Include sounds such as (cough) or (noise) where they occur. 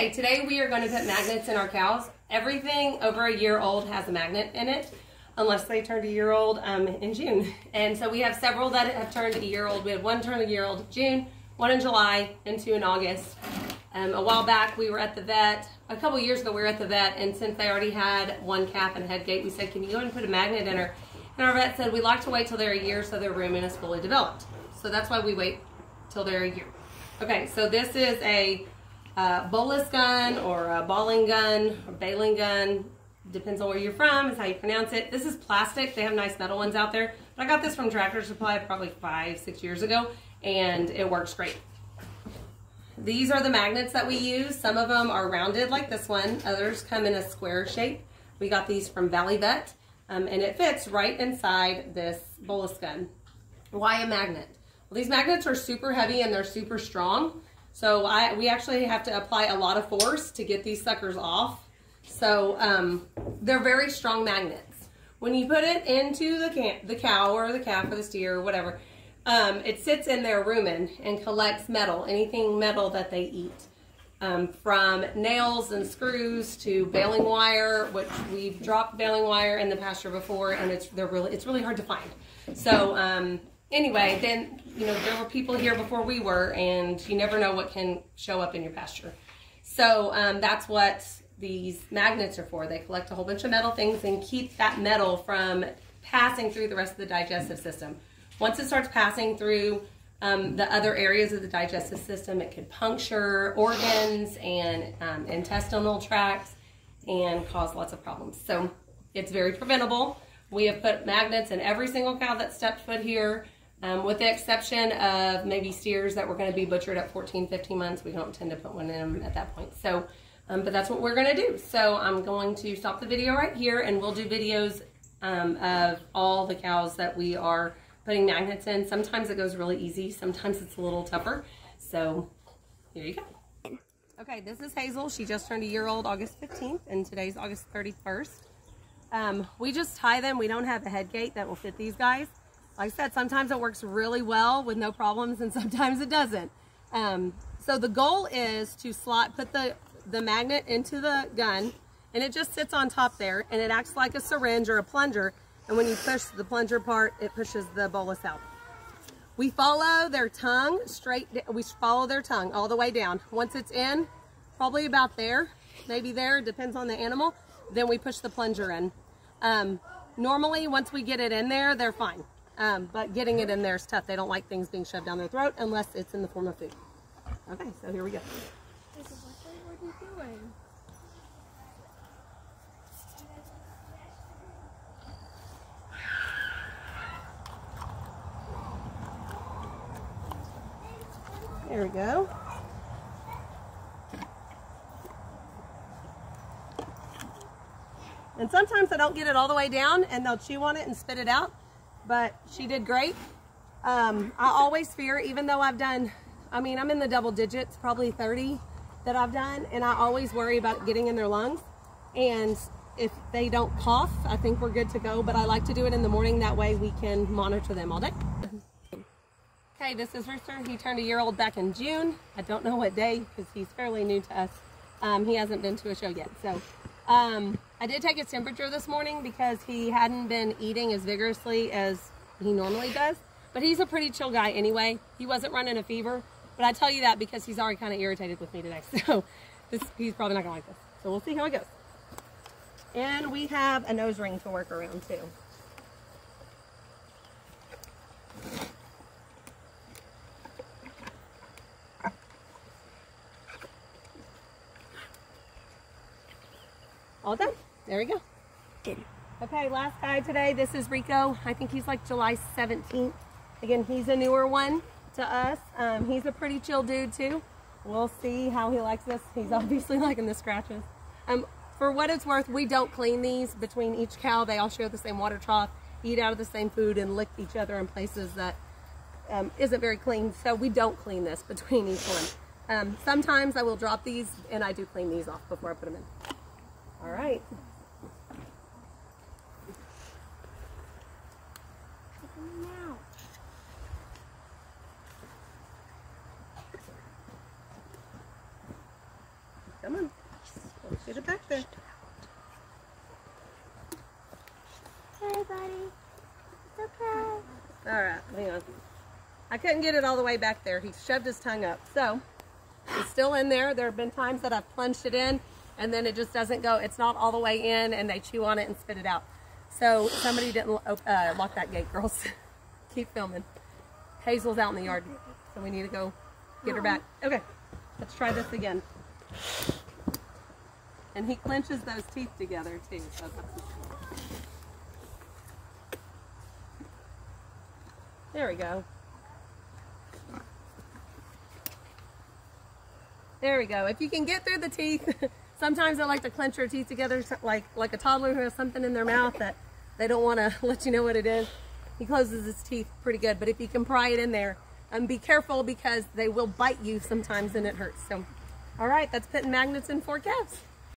Okay, today we are going to put magnets in our cows. Everything over a year old has a magnet in it, unless they turned a year old um, in June. (laughs) And so we have several that have turned a year old. We had one turn a year old in June, one in July, and two in August. Um, a while back, we were at the vet. A couple years ago, we were at the vet, and since they already had one calf and a head gate, we said, "Can you go and put a magnet in her?" And our vet said, "We like to wait till they're a year so their rumen is fully developed." So that's why we wait till they're a year. Okay, so this is a uh, bolus gun or a balling gun or baling gun. Depends on where you're from, is how you pronounce it. This is plastic. They have nice metal ones out there. But I got this from Tractor Supply probably five, six years ago, and it works great. These are the magnets that we use. Some of them are rounded like this one. Others come in a square shape. We got these from Valley Vet, um, and it fits right inside this bolus gun. Why a magnet? Well, these magnets are super heavy and they're super strong. So I, we actually have to apply a lot of force to get these suckers off. So um, they're very strong magnets. When you put it into the, the cow or the calf or the steer or whatever, um, it sits in their rumen and collects metal, anything metal that they eat. Um, from nails and screws to baling wire, which we've dropped baling wire in the pasture before, and it's they're really it's really hard to find. So um, anyway, then, you know, there were people here before we were, and you never know what can show up in your pasture. So um, that's what these magnets are for. They collect a whole bunch of metal things and keep that metal from passing through the rest of the digestive system. Once it starts passing through um, the other areas of the digestive system, it could puncture organs and um, intestinal tracts and cause lots of problems. So it's very preventable. We have put magnets in every single cow that stepped foot here. Um, with the exception of maybe steers that were going to be butchered at 14, 15 months, we don't tend to put one in them at that point. So, um, but that's what we're going to do. So I'm going to stop the video right here and we'll do videos um, of all the cows that we are putting magnets in. Sometimes it goes really easy. Sometimes it's a little tougher. So here you go. Okay, this is Hazel. She just turned a year old August 15th and today's August 31st. Um, we just tie them. We don't have a head gate that will fit these guys like I said, sometimes it works really well with no problems and (laughs) sometimes it doesn't. Um, so the goal is to slot, put the, the magnet into the gun and it just sits on top there and it acts like a syringe or a plunger. And when you push the plunger part, it pushes the bolus out. We follow their tongue straight, we follow their tongue all the way down. Once it's in, probably about there, maybe there, depends on the animal, then we push the plunger in. Um, normally, once we get it in there, they're fine. Um, but getting it in there is tough. They don't like things being shoved down their throat unless it's in the form of food. Okay, so here we go. There we go. And sometimes I don't get it all the way down and they'll chew on it and spit it out but she did great. Um, I always fear, even though I've done, I mean, I'm in the double digits, probably 30 that I've done, and I always worry about getting in their lungs. And if they don't cough, I think we're good to go, but I like to do it in the morning. That way we can monitor them all day. Okay, this is Rooster. He turned a year old back in June. I don't know what day because he's fairly new to us. Um, he hasn't been to a show yet. So um, I did take his temperature this morning because he hadn't been eating as vigorously as he normally does. But he's a pretty chill guy anyway. He wasn't running a fever. But I tell you that because he's already kind of irritated with me today. (laughs) So this, he's probably not going to like this. So we'll see how it goes. And we have a nose ring to work around too. All done. There we go. Okay, last guy today. This is Rico. I think he's like July 17th. Again, he's a newer one to us. Um, he's a pretty chill dude too. We'll see how he likes this. He's obviously (laughs) liking the scratches. Um, for what it's worth, we don't clean these between each cow. They all share the same water trough, eat out of the same food, and lick each other in places that um, not very clean. So we don't clean this between each one. Um, sometimes I will drop these and I do clean these off before I put them in. All right. Come on. Let's get it back there. Hey, buddy. It's okay. All right, hang on. I couldn't get it all the way back there. He shoved his tongue up. So it's still in there. There have been times that I've plunged it in and then it just doesn't go. It's not all the way in and they chew on it and spit it out. So somebody didn't uh, lock that gate, girls. (laughs) Keep filming. Hazel's out in the yard, so we need to go get her back. Okay, let's try this again. And he clenches those teeth together too. So there we go. There we go. If you can get through the teeth, (laughs) sometimes I like to clench your teeth together like, like a toddler who has something in their mouth that they don't want to (laughs) let you know what it is. He closes his teeth pretty good, but if you can pry it in there, um, be careful because they will bite you sometimes and it hurts. So, all right, that's putting magnets in four calves.